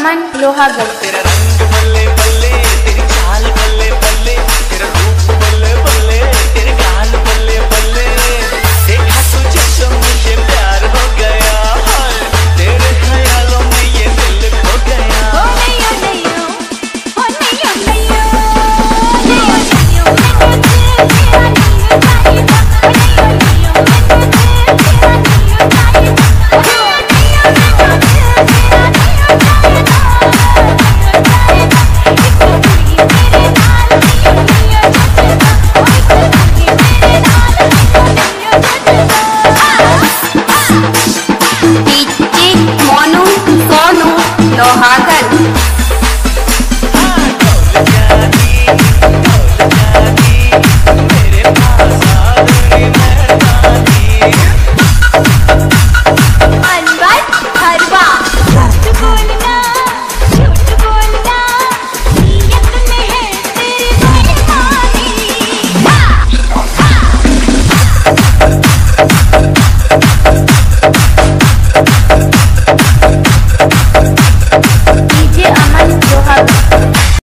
Aman Lohagarh 有还在。